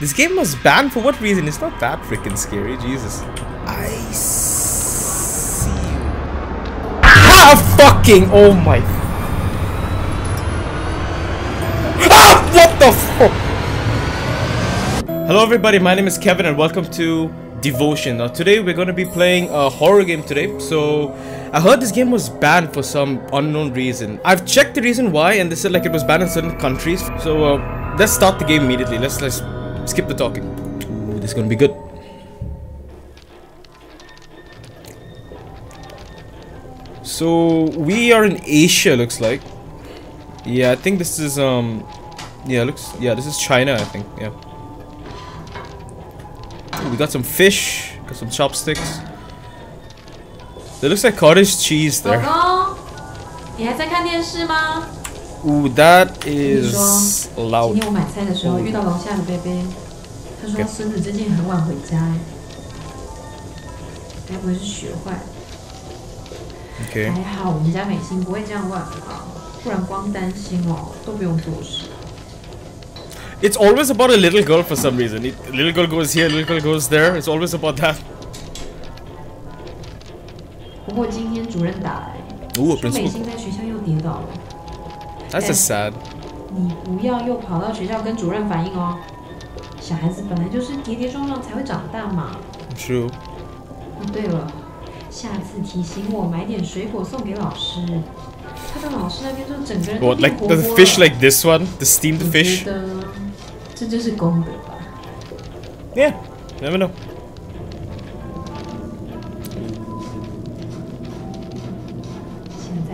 This game was banned for what reason? It's not that freaking scary, Jesus. I see you. Ah, fucking, oh my. Ah, what the fuck? Hello everybody, my name is Kevin and welcome to Devotion. Now today we're going to be playing a horror game today. So I heard this game was banned for some unknown reason. I've checked the reason why and they said like it was banned in certain countries. So uh, let's start the game immediately. Let's let's skip the talking. Ooh, this is going to be good. So we are in Asia looks like. Yeah, I think this is um yeah, looks yeah, this is China, I think. Yeah. Ooh, we got some fish, got some chopsticks. There looks like cottage cheese there. 老公，你还在看电视吗？ Ooh, that 跟你 is 说，今 loud. 天我买菜的时候遇到楼下的贝贝，他说 OK 孙子最近很晚回家，哎，该不会是学坏了？ Okay. 还好我们家美心不会这样乱跑，不然光担心哦都不用做事。 It's always about a little girl for some reason. It, little girl goes here, little girl goes there. It's always about that. 不过今天主任打来， Ooh, 说美 principal. 心在学校又跌倒了， That's just sad. 你不要又跑到学校跟主任反映哦。小孩子本来就是跌跌撞撞才会长大嘛。 True. 哦，对了，下次提醒我买点水果送给老师。他的老师那边就整个人都 What, 变 like 活 the 泼 fish 了 like this one? The steamed 我 fish? 觉得这就是功德吧。 Yeah, never know. 现在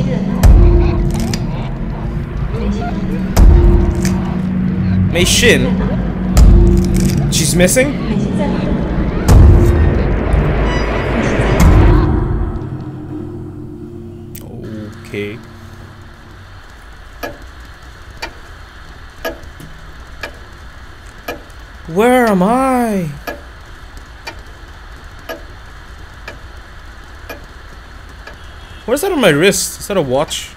Meishin. She's missing? Okay. Where am I? Where's that on my wrist? Is that a watch?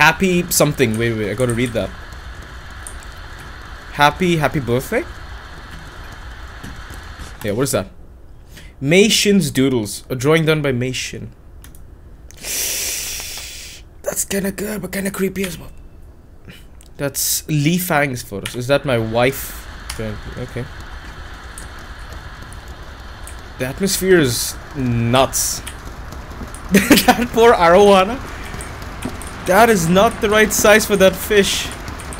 Happy something. Wait, wait, I gotta read that. Happy, happy birthday? Yeah, what is that? Mei Doodles. A drawing done by Mei. That's kinda good, but kinda creepy as well. That's Lee Fang's photos. Is that my wife? Okay. The atmosphere is nuts. that poor arowana. That is not the right size for that fish.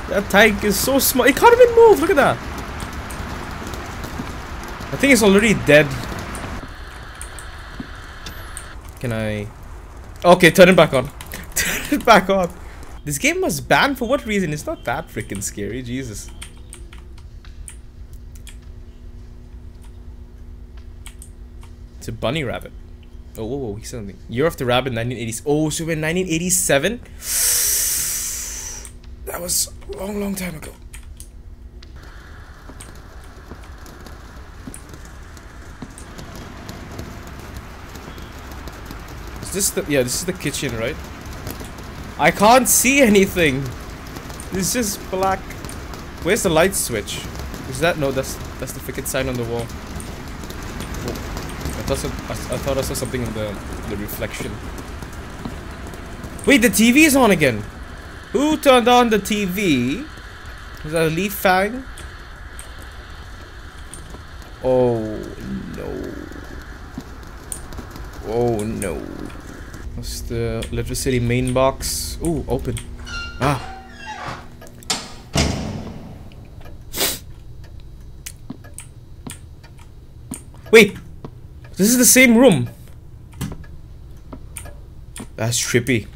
That tank is so small. It can't even move. Look at that. I think it's already dead. Can I? Okay, turn it back on. turn it back on. This game was banned for what reason? It's not that freaking scary. Jesus. It's a bunny rabbit. Oh, whoa, whoa, he said something. Year of the Rabbit, 1980s. Oh, so we're in 1987? That was a long, long time ago. Is this the yeah? This is the kitchen, right? I can't see anything. It's just black. Where's the light switch? Is that no? That's that's the freaking sign on the wall. I thought some, I, I thought I saw something in the the reflection. Wait, the TV is on again. Who turned on the TV? Is that a leaf fang? Oh no. Oh no. What's the electricity main box? Ooh, open. Ah. Wait! This is the same room. That's trippy.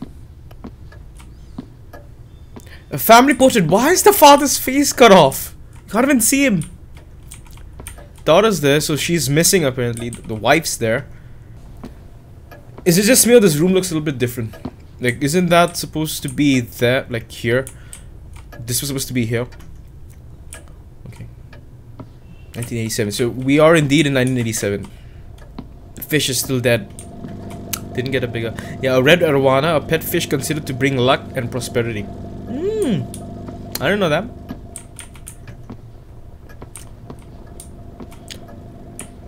A family portrait. Why is the father's face cut off? Can't even see him. daughter's there, so she's missing apparently. The wife's there. Is it just me or this room looks a little bit different? Like, isn't that supposed to be there, like here? This was supposed to be here. Okay. 1987. So we are indeed in 1987. Fish is still dead. Didn't get a bigger. Yeah, a red arowana, a pet fish considered to bring luck and prosperity. Hmm. I don't know that.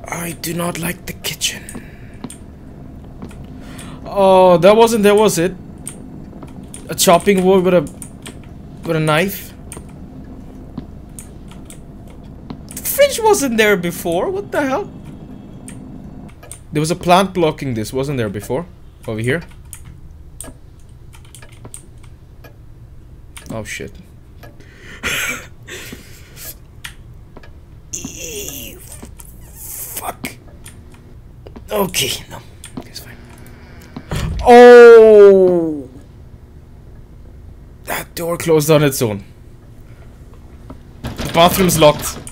I do not like the kitchen. Oh, that wasn't there, was it? A chopping board with a with a knife. The fridge wasn't there before. What the hell? There was a plant blocking this, wasn't there before? Over here. Oh shit. Fuck. Okay, no. It's fine. Oh! That door closed on its own. The bathroom's locked.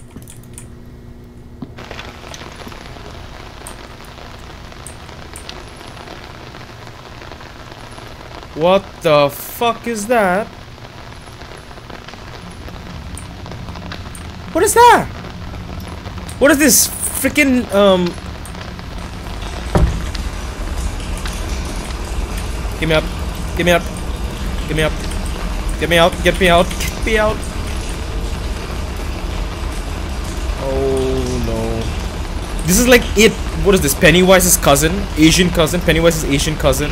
What the fuck is that? What is that? What is this freaking um Get me up. Get me up. Get me up. Get me out. Get me out. Get me out. Oh no. This is like it. What is this? Pennywise's cousin? Asian cousin? Pennywise's Asian cousin?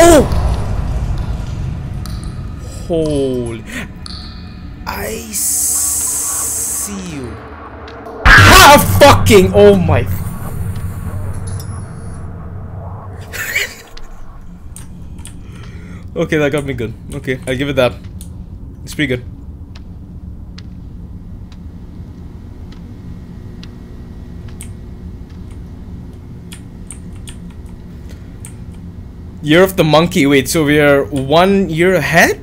Oh. Holy. I see you. Ah, fucking! Oh my. okay, that got me good. Okay, I'll give it that. It's pretty good. Year of the monkey. Wait, so we are one year ahead?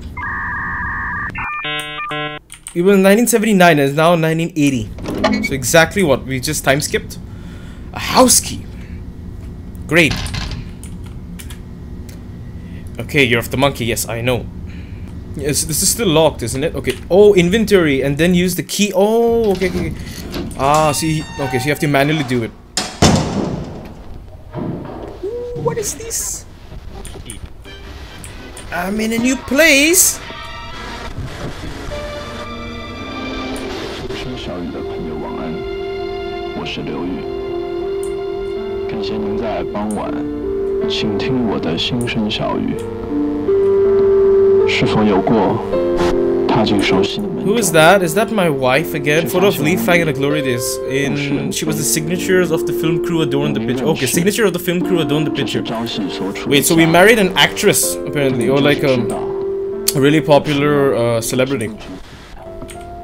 Were in 1979 and it's now 1980. So exactly what? We just time skipped? A house key. Great. Okay, Year of the monkey. Yes, I know. Yes, this is still locked, isn't it? Okay. Oh, inventory and then use the key. Oh, okay. okay. Ah, see. Okay, so you have to manually do it. What is this? I'm in a new place. 生小雨的朋友晚安，我是刘宇，感谢您在傍晚倾听我的心声小语。是否有过 Who is that? Is that my wife again? Photo of Lee Fang and Days. In she was the signatures of the film crew adorned the picture. Okay, signature of the film crew adorned the picture. Wait, so we married an actress apparently, or like a, a really popular uh, celebrity.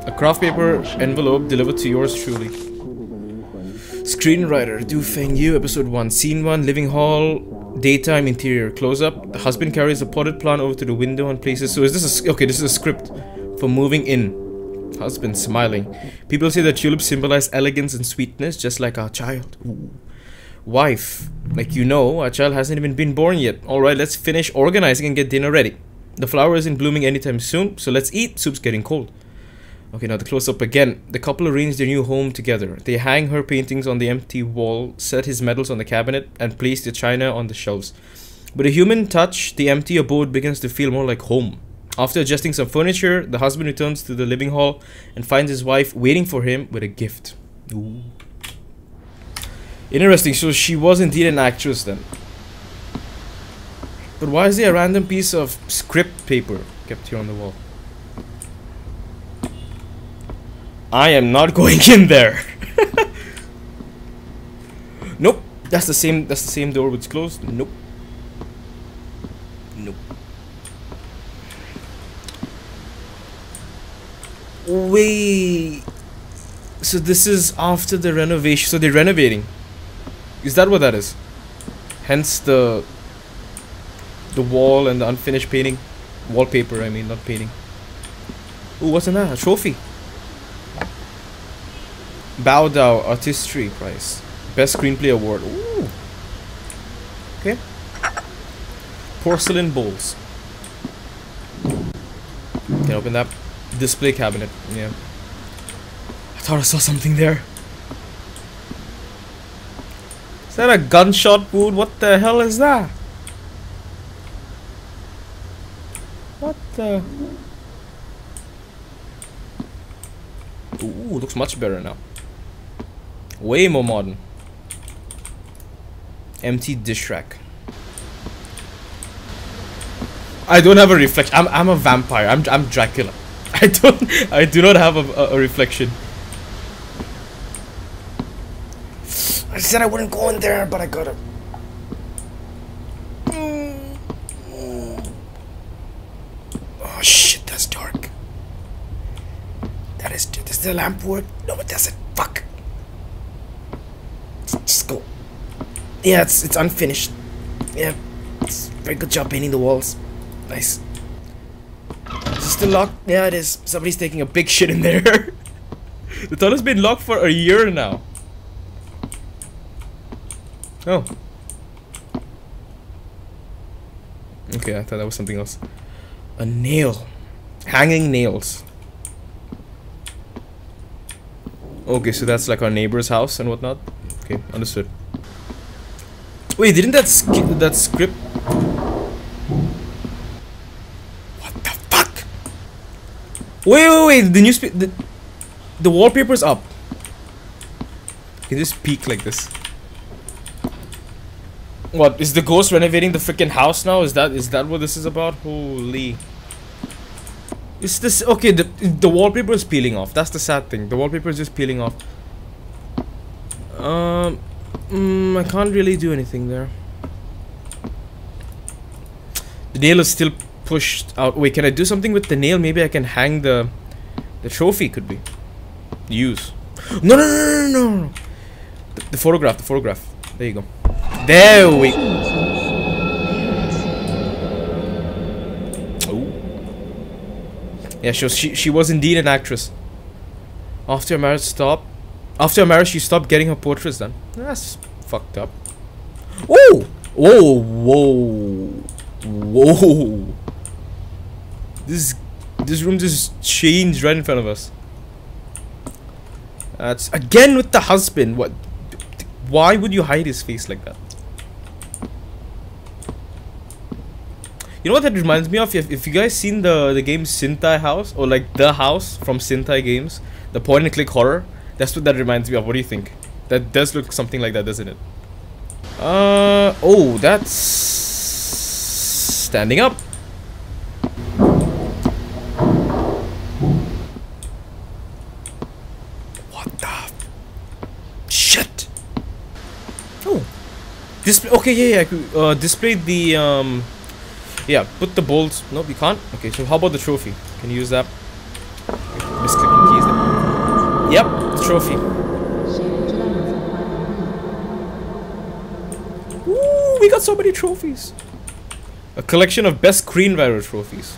A craft paper envelope delivered to yours truly. Screenwriter Du Feng Yu, episode one, scene one, living hall, daytime interior close up the husband carries a potted plant over to the window and places so is this a okay this is a script for moving in. Husband smiling. People say that tulips symbolize elegance and sweetness, just like our child. Ooh. Wife, like you know, our child hasn't even been born yet. Alright, let's finish organizing and get dinner ready. The flower isn't blooming anytime soon, so let's eat. Soup's getting cold. Okay, now the close up again. The couple arrange their new home together. They hang her paintings on the empty wall, set his medals on the cabinet, and place the china on the shelves. With a human touch, the empty abode begins to feel more like home. After adjusting some furniture, the husband returns to the living hall and finds his wife waiting for him with a gift. Ooh. Interesting, so she was indeed an actress then. But why is there a random piece of script paper kept here on the wall? I am not going in there. nope. That's the same that's the same door which closed. Nope. Nope. Wait. So this is after the renovation. So they're renovating. Is that what that is? Hence the the wall and the unfinished painting. Wallpaper, I mean, not painting. Ooh, what's in that? A trophy. Bao Dao Artistry Prize. Best Screenplay Award. Ooh. Okay. Porcelain bowls. Can open that display cabinet. Yeah. I thought I saw something there. Is that a gunshot wound? What the hell is that? What the? Ooh, looks much better now. Way more modern. Empty dish rack. I don't have a reflection. I'm I'm a vampire. I'm I'm Dracula. I don't. I do not have a, a, a reflection. I said I wouldn't go in there, but I gotta. Oh shit! That's dark. That is. Does the lamp work? No, it doesn't. Fuck. Just go. Yeah, it's it's unfinished. Yeah, it's very good job painting the walls. Nice. Still locked? Yeah, it is. Somebody's taking a big shit in there. the tunnel's been locked for a year now. Oh. Okay, I thought that was something else. A nail. Hanging nails. Okay, so that's like our neighbor's house and whatnot. Okay, understood. Wait, didn't that that script? What the fuck? Wait, wait, wait! The newspaper, the, the wallpaper's up. Can just peek like this? What is the ghost renovating the freaking house now? Is that is that what this is about? Holy. Is this okay? The the wallpaper is peeling off. That's the sad thing. The wallpaper is just peeling off. Um, mm, I can't really do anything there. The nail is still pushed out. Wait, can I do something with the nail? Maybe I can hang the the trophy. Could be use. No, no, no, no, no. The, the photograph. The photograph. There you go. There we. Oh. Yeah, she was, she she was indeed an actress. After her marriage stopped, after her marriage, she stopped getting her portraits done. That's fucked up. Oh! Whoa! Whoa! Whoa! This this room just changed right in front of us. That's again with the husband. What? Why would you hide his face like that? You know what that reminds me of? If, if you guys seen the the game Sentai House or like the house from Sentai games, the point and click horror, that's what that reminds me of. What do you think? That does look something like that, doesn't it? Uh oh, that's standing up. What the shit? Oh, Display. Okay, yeah, yeah. Uh, display the. Um, yeah, put the bolts. Nope, you can't. Okay, so how about the trophy? Can you use that? Misclicking keys. There. Yep, the trophy. Ooh, we got so many trophies. A collection of best screenwriter trophies.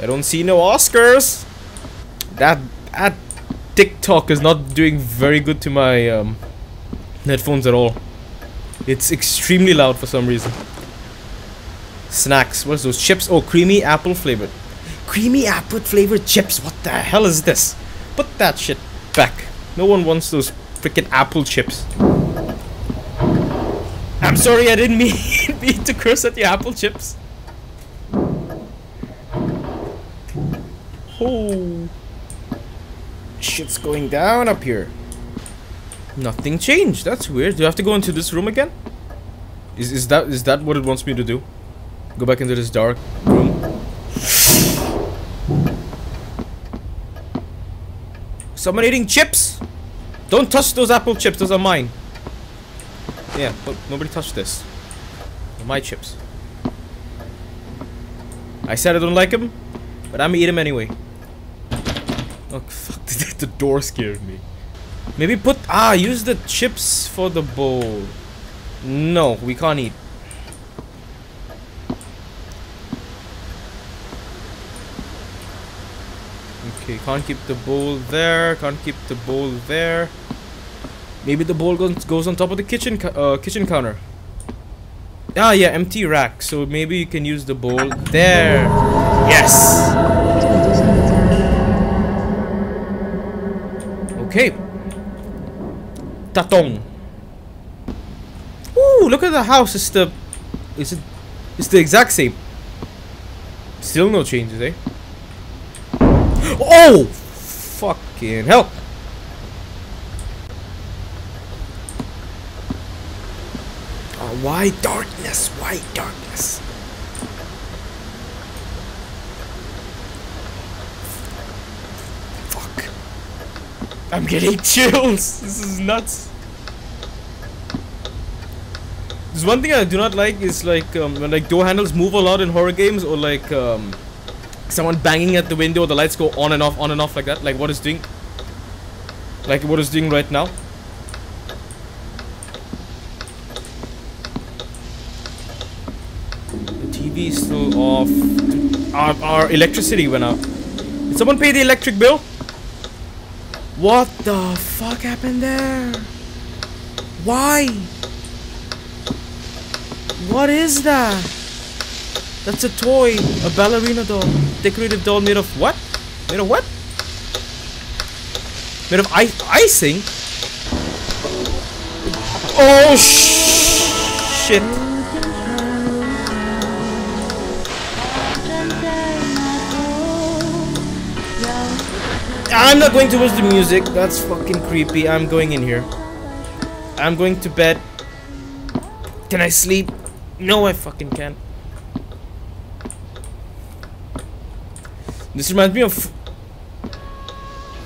I don't see no Oscars. That that TikTok is not doing very good to my um, headphones at all. It's extremely loud for some reason. Snacks. What's those chips? Oh, creamy apple flavored. Creamy apple flavored chips. What the hell is this? Put that shit back. No one wants those freaking apple chips. I'm sorry, I didn't mean, mean to curse at your apple chips. Oh. Shit's going down up here. Nothing changed. That's weird. Do I have to go into this room again? Is is that is that what it wants me to do? Go back into this dark room? Someone eating chips? Don't touch those apple chips. Those are mine. Yeah, but nobody touched this. They're my chips. I said I don't like them, but I'm gonna eat them anyway. Oh fuck! the door scared me. Maybe put ah use the chips for the bowl. No, we can't eat. Okay, can't keep the bowl there. Can't keep the bowl there. Maybe the bowl goes, goes on top of the kitchen uh, kitchen counter. Ah, yeah, empty rack. So maybe you can use the bowl there. Yes. Tatung. Ooh, look at the house. It's the, is it, it's the exact same. Still no changes, eh? Oh, fucking hell! Oh, why darkness? Why darkness? Fuck. I'm getting chills. This is nuts. There's one thing I do not like is like um, when like door handles move a lot in horror games or like um, someone banging at the window, the lights go on and off, on and off like that. Like what is doing, like what is doing right now. The TV is still off. Our, our electricity went out. Did someone pay the electric bill? What the fuck happened there? Why? What is that? That's a toy, a ballerina doll, decorative doll made of what? Made of what? Made of I icing? Oh sh shit! I'm not going towards the music. That's fucking creepy. I'm going in here. I'm going to bed. Can I sleep? No, I fucking can't. This reminds me of.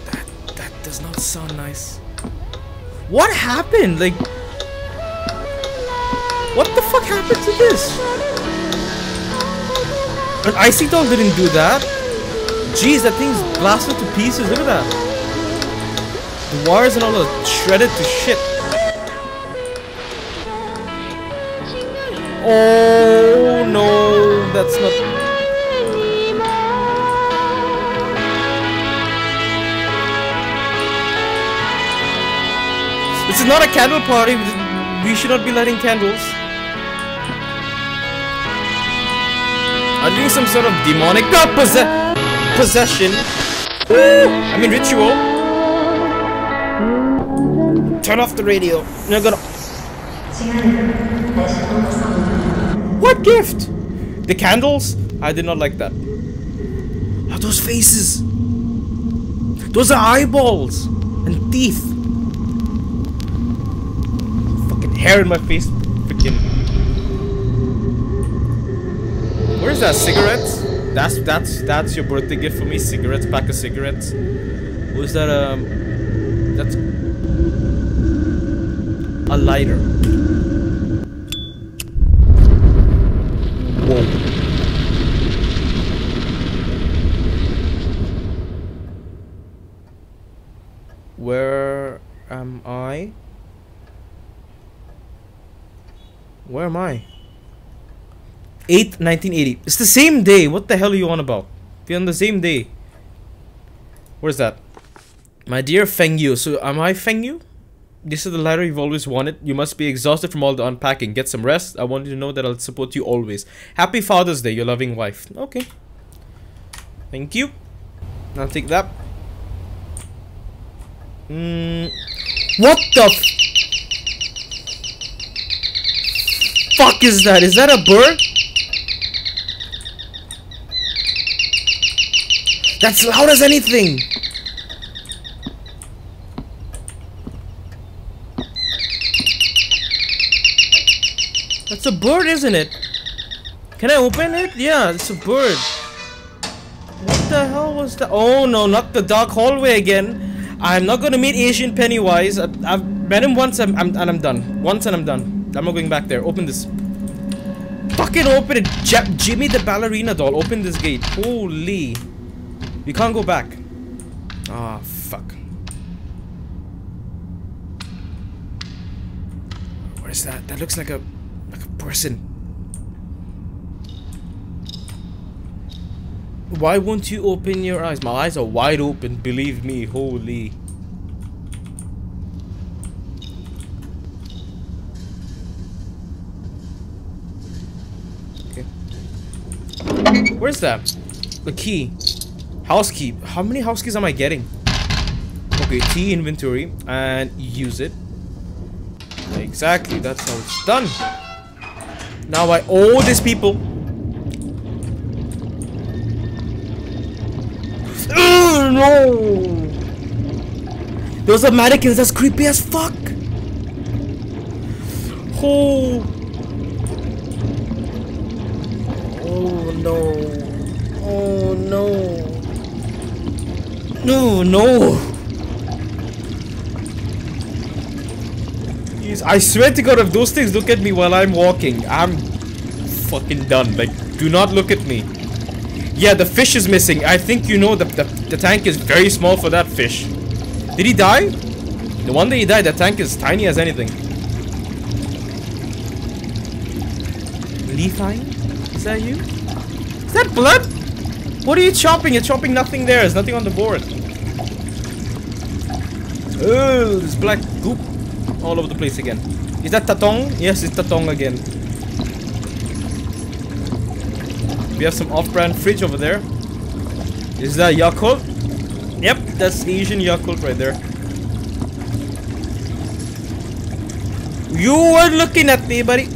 That that does not sound nice. What happened? Like, what the fuck happened to this? An icy doll didn't do that. Jeez, that thing's blasted to pieces. Look at that. The wires and all are shredded to shit. Oh no, that's not. This is not a candle party. We should not be lighting candles. You doing some sort of demonic oh, posse possession. I mean ritual. Turn off the radio. You're gonna. What gift? The candles? I did not like that. Are those faces? Those are eyeballs and teeth. Fucking hair in my face. Freaking. Where's that? Cigarettes? That's that's that's your birthday gift for me. Cigarettes, pack of cigarettes. Who's that? Um, that's a lighter. Whoa. Where am I? Where am I? 8th, 1980. It's the same day. What the hell are you on about? We're on the same day. Where's that? My dear Feng Yu. So, am I Feng Yu? This is the lighter you've always wanted. You must be exhausted from all the unpacking. Get some rest. I want you to know that I'll support you always. Happy Father's Day, your loving wife. Okay. Thank you. I'll take that. Mm, what the fuck is that? Is that a bird? That's loud as anything. That's a bird, isn't it? Can I open it? Yeah, it's a bird. What the hell was that? Oh no, not the dark hallway again. I'm not gonna meet Asian Pennywise. I've, I've met him once I'm, and I'm done. Once and I'm done. I'm not going back there. Open this. Fucking open it. Jimmy the ballerina doll. Open this gate. Holy. You can't go back. Ah, oh, fuck. What is that? That looks like a like a person. Why won't you open your eyes? My eyes are wide open, believe me, holy. Okay. Where's that? The key. House key. How many house keys am I getting? Okay, T inventory and use it. Exactly, that's how it's done. Now I owe these people. Ugh, no! Those are mannequins, that's creepy as fuck! Oh! Oh no! Oh no! No, no! I swear to god if those things look at me while I'm walking, I'm fucking done. Like, do not look at me. Yeah, the fish is missing. I think you know the, the, the tank is very small for that fish. Did he die? The one he died, the tank is tiny as anything. Levi? Is that you? Is that blood? What are you chopping? You're chopping nothing there. There's nothing on the board. Oh, there's black goop all over the place again. Is that Tatung? Yes, it's Tatung again. We have some off-brand fridge over there. Is that Yakult? Yep, that's Asian Yakult right there. You were looking at me, buddy.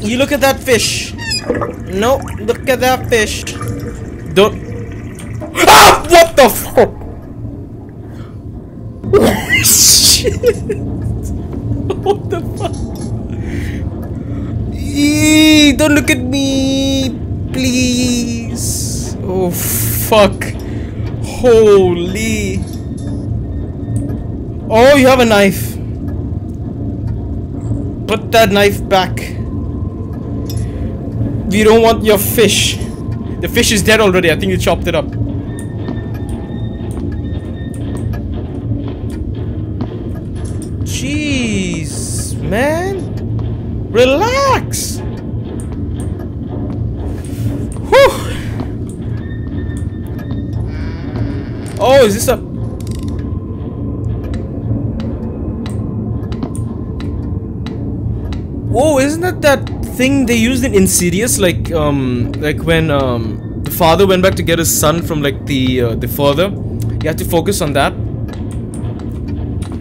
You look at that fish. No, look at that fish. Don't. Ah! What the fuck? Shit. What the fuck? Eee, don't look at me. Please. Oh, fuck. Holy. Oh, you have a knife. Put that knife back. We don't want your fish. The fish is dead already. I think you chopped it up. Man. Relax. Whew. Oh, is this a... Oh, isn't that that thing they used in Insidious? Like, um, like when, um, the father went back to get his son from, like, the, uh, the father. You have to focus on that.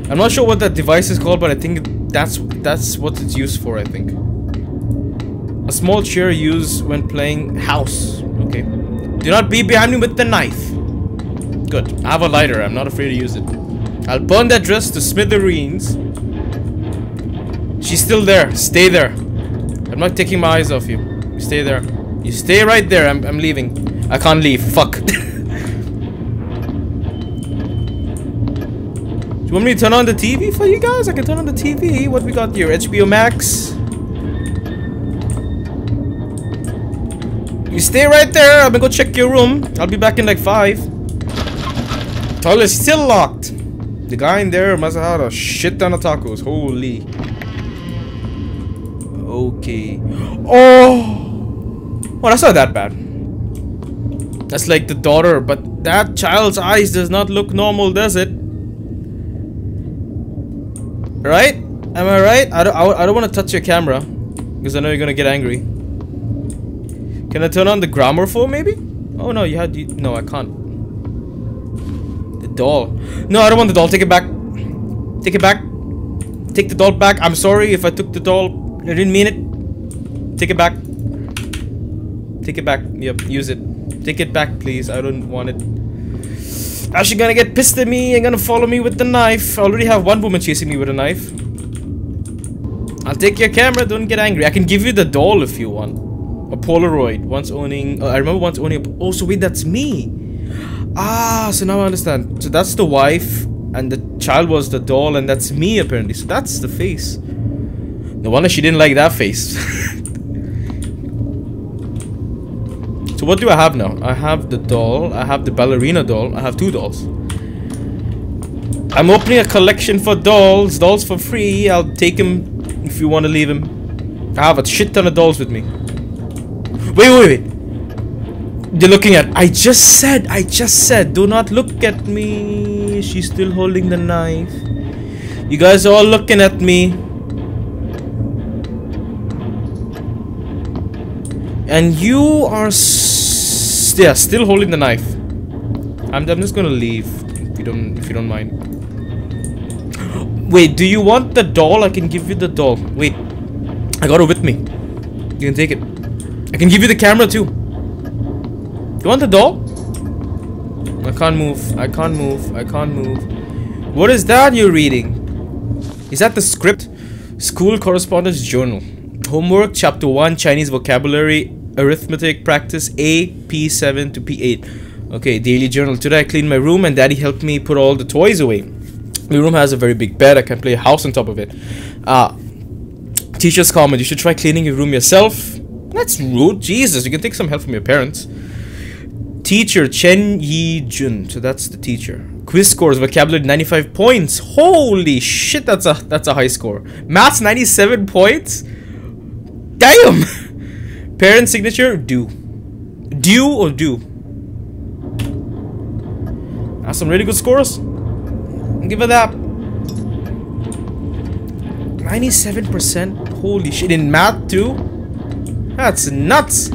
I'm not sure what that device is called, but I think that's, that's what it's used for, I think. A small chair used when playing house. Okay. Do not be behind me with the knife. Good. I have a lighter. I'm not afraid to use it. I'll burn that dress to smithereens. She's still there. Stay there. I'm not taking my eyes off you. Stay there. You stay right there. I'm, I'm leaving. I can't leave. Fuck. Do you want me to turn on the TV for you guys? I can turn on the TV. What we got here? HBO Max. You stay right there. I'm gonna go check your room. I'll be back in like five. Toilet's still locked. The guy in there must have had a shit ton of tacos. Holy. Okay. Oh! Well, that's not that bad. That's like the daughter, but that child's eyes does not look normal, does it? Right? Am I right? I don't, I, I don't want to touch your camera. Because I know you're gonna get angry. Can I turn on the gramophone, maybe? Oh, no, you had... You, no, I can't. The doll. No, I don't want the doll. Take it back. Take it back. Take the doll back. I'm sorry if I took the doll I didn't mean it. Take it back. Take it back. Yep, use it. Take it back, please. I don't want it. She's gonna get pissed at me and gonna follow me with the knife. I already have one woman chasing me with a knife. I'll take your camera, don't get angry. I can give you the doll if you want. A Polaroid. Once owning... Uh, I remember once owning a... Oh, so wait, that's me. Ah, so now I understand. So that's the wife and the child was the doll and that's me apparently. So that's the face. No wonder she didn't like that face. what do I have now? I have the doll, I have the ballerina doll, I have two dolls. I'm opening a collection for dolls, dolls for free, I'll take them If you want to leave him. I have a shit ton of dolls with me. Wait, wait, wait. You're looking at. I just said. I just said. Do not look at me. She's still holding the knife. You guys are all looking at me. And you are yeah, still holding the knife. I'm, I'm just gonna leave if you don't if you don't mind. Wait, do you want the doll? I can give you the doll. Wait, I got it with me. You can take it. I can give you the camera too. You want the doll? I can't move. I can't move. I can't move. What is that you're reading? Is that the script? School Correspondence Journal. Homework Chapter 1 Chinese Vocabulary Arithmetic Practice A P7 to P8. Okay, daily journal. Today I cleaned my room and daddy helped me put all the toys away. My room has a very big bed. I can play a house on top of it. Ah. Teacher's comment. You should try cleaning your room yourself. That's rude. Jesus, you can take some help from your parents. Teacher Chen Yi Jun. So that's the teacher. Quiz scores vocabulary 95 points. Holy shit, that's a that's a high score. Maths 97 points. Damn. Parent signature do. Do or do? That's some really good scores. Give it that. 97%? Holy shit, in math too? That's nuts!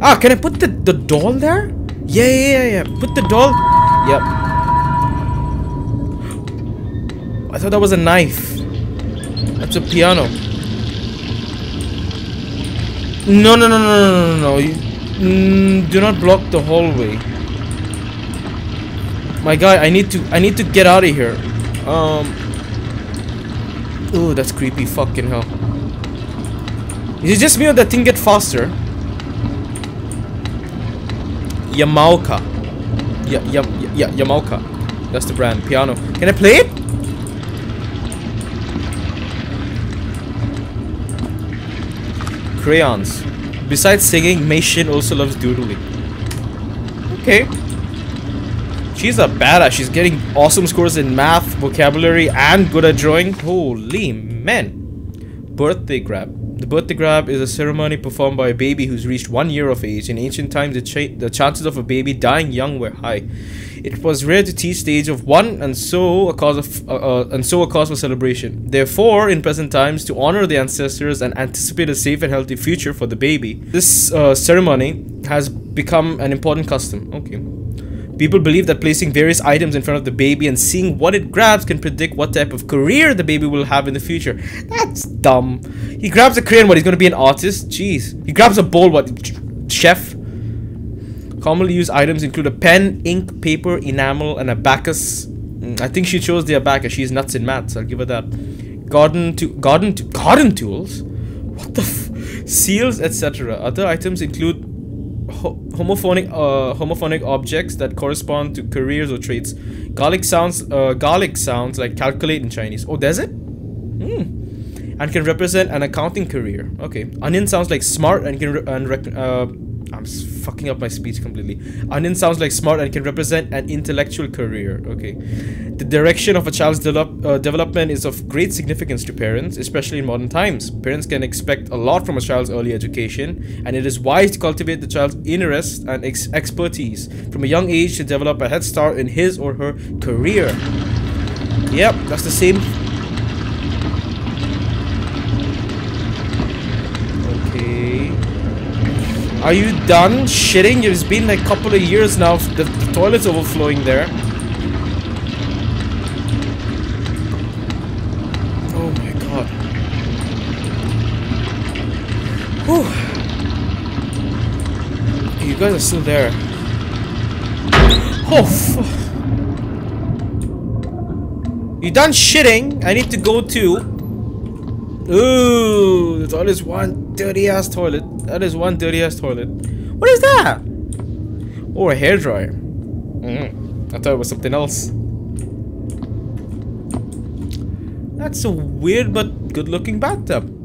Ah, can I put the, the doll there? Yeah, yeah, yeah, yeah. Put the doll. Yep. I thought that was a knife. That's a piano. No, no, no, no, no, no, no. You, mm, do not block the hallway. My guy, I need to, I need to get out of here. Um. Oh, that's creepy. Fucking hell. Is it just me or that thing get faster? Yamaoka. Yeah, yeah, yeah, Yamaoka. That's the brand. Piano. Can I play it? Crayons. Besides singing, Mei Shin also loves doodling. Okay. She's a badass. She's getting awesome scores in math, vocabulary, and good at drawing. Holy man. Birthday grab. The birthday grab is a ceremony performed by a baby who's reached one year of age. In ancient times, the, the chances of a baby dying young were high. It was rare to teach the age of one, and so a cause of uh, uh, and so a cause for celebration. Therefore, in present times, to honor the ancestors and anticipate a safe and healthy future for the baby, this uh, ceremony has become an important custom. Okay. People believe that placing various items in front of the baby and seeing what it grabs can predict what type of career the baby will have in the future. That's dumb. He grabs a crayon, what, he's gonna be an artist? Jeez. He grabs a bowl, what, chef? Commonly used items include a pen, ink, paper, enamel, and abacus. Mm, I think she chose the abacus. She's nuts in maths. I'll give her that. Garden to garden to garden tools. What the seals, etc. Other items include ho homophonic uh, homophonic objects that correspond to careers or traits. Garlic sounds uh, garlic sounds like calculate in Chinese. Oh, does it? Hmm. And can represent an accounting career. Okay. Onion sounds like smart and can and uh, I'm fucking up my speech completely. Onion sounds like smart and can represent an intellectual career. Okay. The direction of a child's develop, uh, development is of great significance to parents, especially in modern times. Parents can expect a lot from a child's early education, and it is wise to cultivate the child's interest and ex expertise from a young age to develop a head start in his or her career. Yep, that's the same Are you done shitting? It's been like a couple of years now. The, the toilet's overflowing there. Oh my god. Whew. You guys are still there. Oh, You done shitting? I need to go too. Ooh, the toilet's one dirty ass toilet. That is one dirty ass toilet. What is that? Oh, a hairdryer. Mm, I thought it was something else. That's a weird but good looking bathtub.